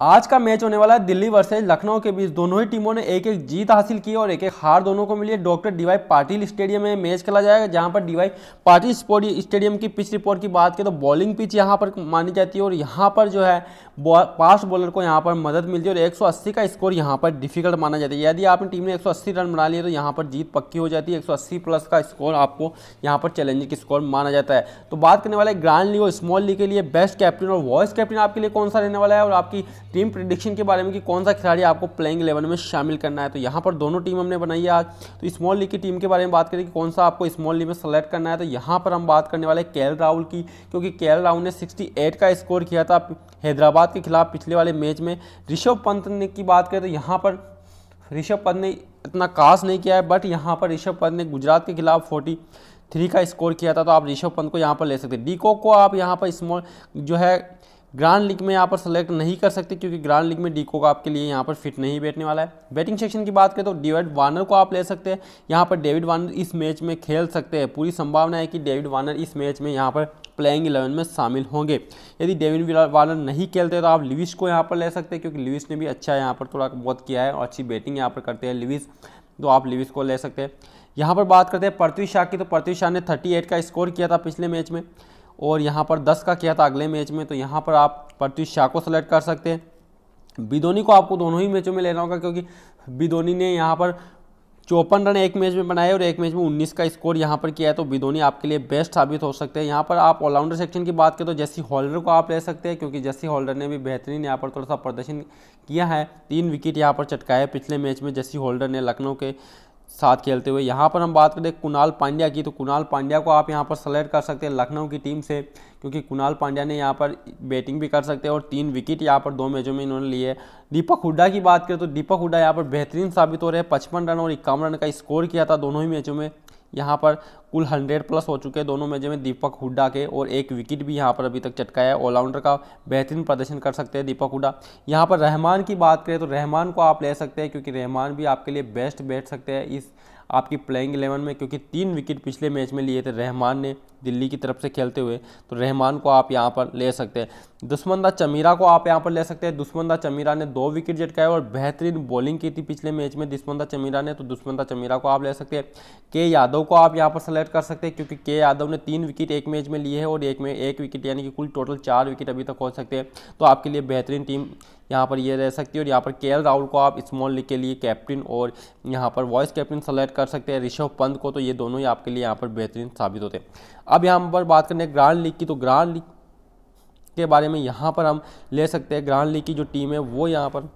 आज का मैच होने वाला है दिल्ली वर्सेज लखनऊ के बीच। दोनों ही टीमों ने एक एक जीत हासिल की और एक एक हार दोनों को मिली है। Doctor D Y Patil stadium में मैच खेला जाएगा, जहाँ पर डीवाई पाटिल स्टेडियम की पिच रिपोर्ट की बात करें तो बॉलिंग पिच यहाँ पर मानी जाती है और यहाँ पर जो है फास्ट बॉलर को यहाँ पर मदद मिलती है और 180 का स्कोर यहाँ पर डिफ़िकल्ट माना जाता है। यदि आपने टीम ने 180 रन बना लिए तो यहाँ पर जीत पक्की हो जाती है। 180 प्लस का स्कोर आपको यहाँ पर चैलेंजिंग स्कोर माना जाता है। तो बात करने वाले ग्रांड लीग और स्मॉल लीग के लिए बेस्ट कैप्टन और वॉइस कैप्टन आपके लिए कौन सा रहने वाला है और आपकी टीम प्रिडिक्शन के बारे में कि कौन सा खिलाड़ी आपको प्लेइंग इलेवन में शामिल करना है। तो यहाँ पर दोनों टीम हमने बनाई है आज। तो स्मॉल लीग की टीम के बारे में बात करें कि कौन सा आपको स्मॉल लीग में सेलेक्ट करना है। तो यहाँ पर हम बात करने वाले के राहुल की, क्योंकि के राहुल ने सिक्सटी का स्कोर किया था हैदराबाद के खिलाफ पिछले वाले मैच में। ऋषभ पंत ने की बात करें तो यहाँ पर ऋषभ पंत ने इतना कास नहीं किया है बट यहाँ पर ऋषभ पंत ने गुजरात के खिलाफ फोर्टी थ्री का स्कोर किया था। तो आप ऋषभ पंत को यहाँ पर ले सकते हैं। डीको को आप यहाँ पर स्मॉल जो है ग्रांड लीग में यहाँ पर सेलेक्ट नहीं कर सकते क्योंकि ग्रांड लीग में डीको का आपके लिए यहाँ पर फिट नहीं बैठने वाला है। बैटिंग सेक्शन की बात करें तो डेविड वार्नर को आप ले सकते हैं। यहाँ पर डेविड वार्नर इस मैच में खेल सकते हैं। पूरी संभावना है कि डेविड वार्नर इस मैच में यहाँ पर प्लेइंग इलेवन में शामिल होंगे। यदि डेविड वार्नर नहीं खेलते तो आप लिविस को यहाँ पर ले सकते हैं क्योंकि लिविस ने भी अच्छा यहाँ पर थोड़ा बहुत किया है और अच्छी बैटिंग यहाँ पर करते हैं लिविस तो आप लिविस को ले सकते हैं। यहाँ पर बात करते हैं पृथ्वी शाह की तो पृथ्वी शाह ने थर्टी का स्कोर किया था पिछले मैच में। और यहाँ पर 10 का किया था अगले मैच में तो यहाँ पर आप पृथ्वी शाह को सेलेक्ट कर सकते हैं। बिदोनी को आपको दोनों ही मैचों में लेना होगा, क्योंकि बिदोनी ने यहाँ पर चौपन रन एक मैच में बनाए और एक मैच में उन्नीस का स्कोर यहाँ पर किया है तो बिदोनी आपके लिए बेस्ट साबित हो सकते हैं। यहाँ पर आप ऑलराउंडर सेक्शन की बात करें तो जैसी होल्डर को आप ले सकते हैं, क्योंकि जैसी होल्डर ने भी बेहतरीन यहाँ पर थोड़ा सा प्रदर्शन किया है, तीन विकेट यहाँ पर चटकाए पिछले मैच में, जैसी होल्डर ने लखनऊ के साथ खेलते हुए। यहाँ पर हम बात करें कुणाल पांड्या की। तो कुणाल पांड्या को आप यहाँ पर सेलेक्ट कर सकते हैं लखनऊ की टीम से, क्योंकि कुणाल पांड्या ने यहाँ पर बैटिंग भी कर सकते हैं और तीन विकेट यहाँ पर दो मैचों में इन्होंने लिए दीपक हुड्डा की बात करें तो दीपक हुड्डा यहाँ पर बेहतरीन साबित हो रहे हैं। पचपन रन और इक्यावन रन का स्कोर किया था दोनों ही मैचों में। यहाँ पर कुल हंड्रेड प्लस हो चुके हैं दोनों मैचों में दीपक हुड्डा के, और एक विकेट भी यहाँ पर अभी तक चटकाया है। ऑलराउंडर का बेहतरीन प्रदर्शन कर सकते हैं दीपक हुड्डा। यहाँ पर रहमान की बात करें तो रहमान को आप ले सकते हैं, क्योंकि रहमान भी आपके लिए बेस्ट बैठ सकते हैं इस आपकी प्लेइंग इलेवन में, क्योंकि तीन विकेट पिछले मैच में लिए थे रहमान ने। दिल्ली की तरफ़ से खेलते हुए तो रहमान को आप यहाँ पर ले सकते हैं। दुश्मनदा चमीरा को आप यहाँ पर ले सकते हैं। दुश्मनदा चमीरा ने दो विकेट झटकाए और बेहतरीन बॉलिंग की थी पिछले मैच में दुश्मनदा चमीरा ने तो दुश्मनदा चमीरा को आप ले सकते हैं। के यादव को आप यहाँ पर सेलेक्ट कर सकते हैं, क्योंकि के यादव ने तीन विकेट एक मैच में लिए है और एक में, एक विकेट यानी कि कुल टोटल चार विकेट अभी तक हो सकते हैं। तो आपके लिए बेहतरीन टीम यहाँ पर ये रह सकती है और यहाँ पर के राहुल को आप स्मॉल लीग के लिए कैप्टन और यहाँ पर वॉइस कैप्टन सेलेक्ट कर सकते हैं। ऋषभ पंत को तो ये दोनों ही आपके लिए यहाँ पर बेहतरीन साबित होते हैं। अब यहाँ पर बात करने ग्रांड लीग की तो ग्रांड लीग के बारे में यहाँ पर हम ले सकते हैं। ग्रांड लीग की जो टीम है वो यहाँ पर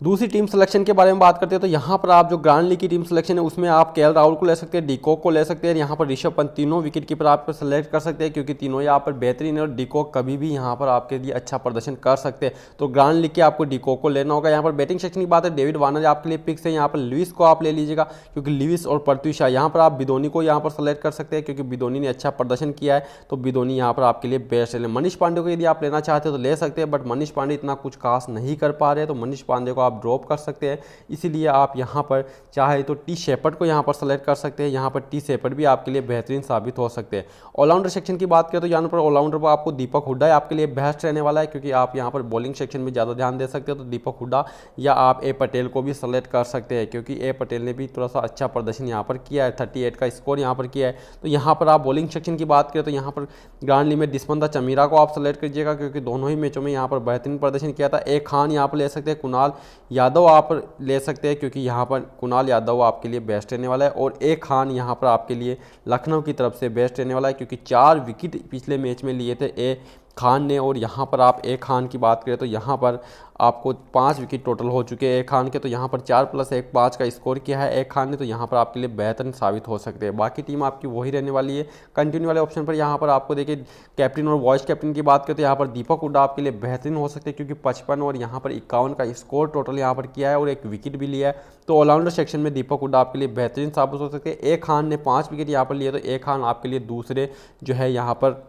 दूसरी टीम सिलेक्शन के बारे में बात करते हैं तो यहाँ पर आप जो ग्रांड लीग की टीम सिलेक्शन है, उसमें आप के राहुल को ले सकते हैं डिकोक को ले सकते हैं, यहाँ पर ऋषभ पंत तीनों विकेट कीपर आप पर सेलेक्ट कर सकते हैं, क्योंकि तीनों यहाँ पर बेहतरीन है और डिकोक कभी भी यहाँ पर आपके लिए अच्छा प्रदर्शन कर सकते हैं। तो ग्रांड लीग के आपको डिकोक को लेना होगा। यहाँ पर बैटिंग सेक्शन की बात है डेविड वार्नर आपके लिए पिक्स है, यहाँ पर लिविस को आप ले लीजिएगा, क्योंकि लिविस और पृथ्वी शाह, यहाँ पर आप बिदोनी को यहाँ पर सेलेक्ट कर सकते हैं, क्योंकि बिदोनी ने अच्छा प्रदर्शन किया है तो बिदोनी यहाँ पर आपके लिए बेस्ट है। मनीष पांडे को यदि आप लेना चाहते हो तो ले सकते हैं बट मनीष पांडे इतना कुछ खास नहीं कर पा रहे तो मनीष पांडे को आप ड्रॉप कर सकते हैं हैं इसीलिए आप यहाँ पर चाहे तो टी शेपर्ड को यहाँ पर सेलेक्ट कर सकते हैं यहाँ पर टी शेपर्ड भी आपके लिए बेहतरीन साबित हो सकते हैं ऑलराउंडर सेक्शन की बात करें तो यहाँ पर ऑलराउंडर पर आपको दीपक हुड्डा आपके लिए बेस्ट रहने वाला है क्योंकि आप यहाँ पर बॉलिंग सेक्शन में ज़्यादा ध्यान दे सकते हो तो दीपक हुड्डा या आप ए पटेल को भी सेलेक्ट कर सकते हैं क्योंकि ए पटेल ने भी थोड़ा सा अच्छा प्रदर्शन यहाँ पर किया है थर्टी का स्कोर यहाँ पर किया है तो यहाँ पर आप बॉलिंग सेक्शन की बात करें तो यहाँ पर ग्रांड लीग में डिस्मंदा चमीरा को आप सेलेक्ट कीजिएगा क्योंकि दोनों ही मैचों में यहाँ पर बेहतरीन प्रदर्शन किया था एक खान यहाँ पर ले सकते हैं कुणाल यादव आप ले सकते हैं, क्योंकि यहाँ पर कुणाल यादव आपके लिए बेस्ट रहने वाला है और ए खान यहाँ पर आपके लिए लखनऊ की तरफ़ से बेस्ट रहने वाला है, क्योंकि चार विकेट पिछले मैच में लिए थे ए खान ने और यहाँ पर आप ए खान की बात करें तो यहाँ पर आपको पाँच विकेट टोटल हो चुके हैं ए खान के तो यहाँ पर चार प्लस एक पाँच का स्कोर किया है ए खान ने तो यहाँ पर आपके लिए बेहतरीन साबित हो सकते हैं बाकी टीम आपकी वही रहने वाली है कंटिन्यू वाले ऑप्शन पर यहाँ पर आपको देखिए कैप्टन और वाइस कैप्टन की बात करें तो यहाँ पर दीपक हुड्डा आपके लिए बेहतरीन हो सकते हैं क्योंकि पचपन और यहाँ पर इक्यावन का स्कोर टोटल यहाँ पर किया है और एक विकेट भी लिया है तो ऑलराउंडर सेक्शन में दीपक हुड्डा आपके लिए बेहतरीन साबित हो सकते हैं ए खान ने पाँच विकेट यहाँ पर लिए तो ए खान आपके लिए दूसरे जो है यहाँ पर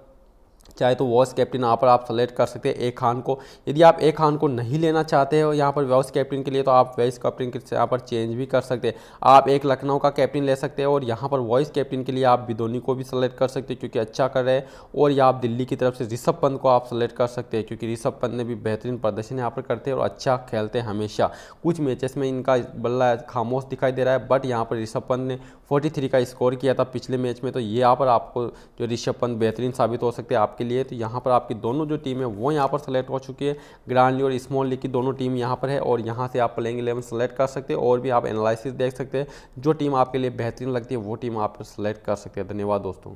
चाहे तो वॉइस कैप्टन यहाँ पर आप सेलेक्ट कर सकते हैं ए खान को। यदि आप ए खान को नहीं लेना चाहते हो यहाँ पर वॉइस कैप्टन के लिए तो आप वॉइस कैप्टन के यहाँ पर चेंज भी कर सकते हैं। आप एक लखनऊ का कैप्टन ले सकते हैं और यहाँ पर वॉइस कैप्टन के लिए आप बिदोनी को भी सेलेक्ट कर सकते हैं, क्योंकि अच्छा कर रहे हैं। और या आप दिल्ली की तरफ़ से ऋषभ पंत को आप सेलेक्ट कर सकते हैं, क्योंकि ऋषभ पंत ने भी बेहतरीन प्रदर्शन यहाँ पर करते हैं और अच्छा खेलते हैं हमेशा। कुछ मैचेस में इनका बल्ला खामोश दिखाई दे रहा है बट यहाँ पर ऋषभ पंत ने 43 का स्कोर किया था पिछले मैच में तो ये यहाँ पर आपको जो ऋषभ पंत बेहतरीन साबित हो सकते हैं, आपके लिए तो यहाँ पर आपकी दोनों जो टीम है, वो यहाँ पर सेलेक्ट हो चुकी है। ग्रांड लीग और स्मॉल लीग की दोनों टीम यहाँ पर है और यहाँ से आप प्लेइंग इलेवन सेलेक्ट कर सकते हैं और भी आप एनालिसिस देख सकते हैं। जो टीम आपके लिए बेहतरीन लगती है, वो टीम आप सेलेक्ट कर सकते हैं। धन्यवाद दोस्तों।